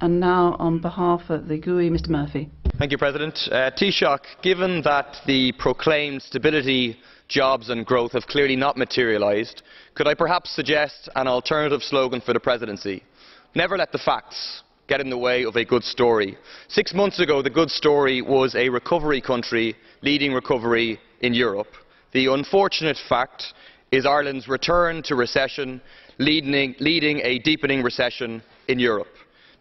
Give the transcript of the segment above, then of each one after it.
And now, on behalf of the GUE, Mr Murphy. Thank you, President. Uh, Taoiseach, given that the proclaimed stability, jobs and growth have clearly not materialised, could I perhaps suggest an alternative slogan for the presidency? Never let the facts get in the way of a good story. Six months ago, the good story was a recovery country leading recovery in Europe. The unfortunate fact is Ireland's return to recession, leading, leading a deepening recession in Europe.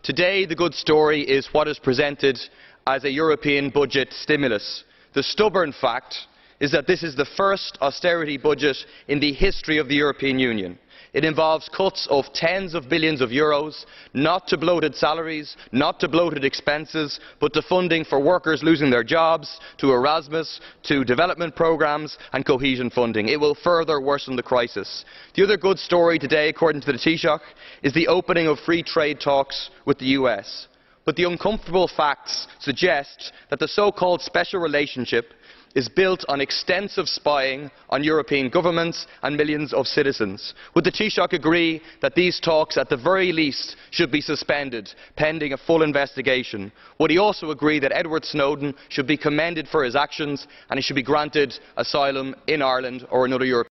Today, the good story is what is presented as a European budget stimulus. The stubborn fact is that this is the first austerity budget in the history of the European Union. It involves cuts of tens of billions of euros, not to bloated salaries, not to bloated expenses, but to funding for workers losing their jobs, to Erasmus, to development programmes and cohesion funding. It will further worsen the crisis. The other good story today, according to the Taoiseach, is the opening of free trade talks with the US. But the uncomfortable facts suggest that the so-called special relationship is built on extensive spying on European governments and millions of citizens. Would the Taoiseach agree that these talks at the very least should be suspended pending a full investigation? Would he also agree that Edward Snowden should be commended for his actions and he should be granted asylum in Ireland or another European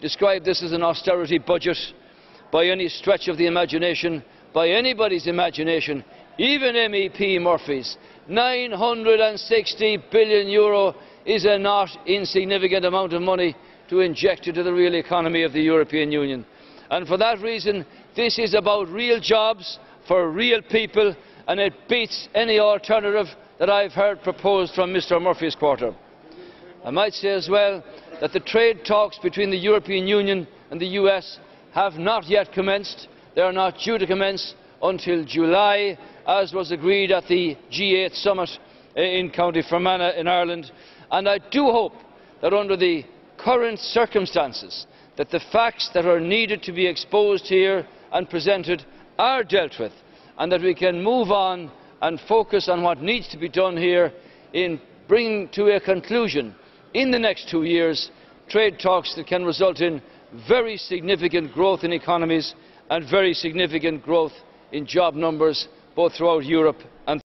describe this as an austerity budget by any stretch of the imagination, by anybody's imagination, even MEP Murphy's. 960 billion euro is a not insignificant amount of money to inject into the real economy of the European Union. And for that reason, this is about real jobs for real people, and it beats any alternative that I've heard proposed from Mr Murphy's quarter. I might say as well that the trade talks between the European Union and the US have not yet commenced. They are not due to commence until July as was agreed at the G8 summit in County Fermanagh in Ireland. And I do hope that under the current circumstances that the facts that are needed to be exposed here and presented are dealt with and that we can move on and focus on what needs to be done here in bringing to a conclusion in the next two years trade talks that can result in very significant growth in economies and very significant growth in job numbers both throughout Europe and